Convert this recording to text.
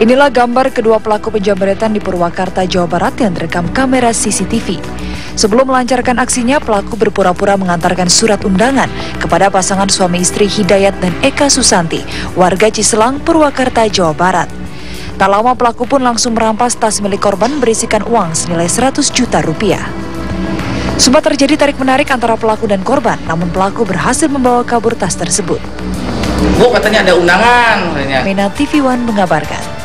Inilah gambar kedua pelaku penjamretan di Purwakarta, Jawa Barat yang terekam kamera CCTV. Sebelum melancarkan aksinya, pelaku berpura-pura mengantarkan surat undangan kepada pasangan suami istri Hidayat dan Eka Susanti, warga Ciselang, Purwakarta, Jawa Barat. Tak lama pelaku pun langsung merampas tas milik korban berisikan uang senilai 100 juta rupiah. Sempat terjadi tarik-menarik antara pelaku dan korban, namun pelaku berhasil membawa kabur tas tersebut. Bu katanya ada undangan katanya. Mena TV One mengabarkan.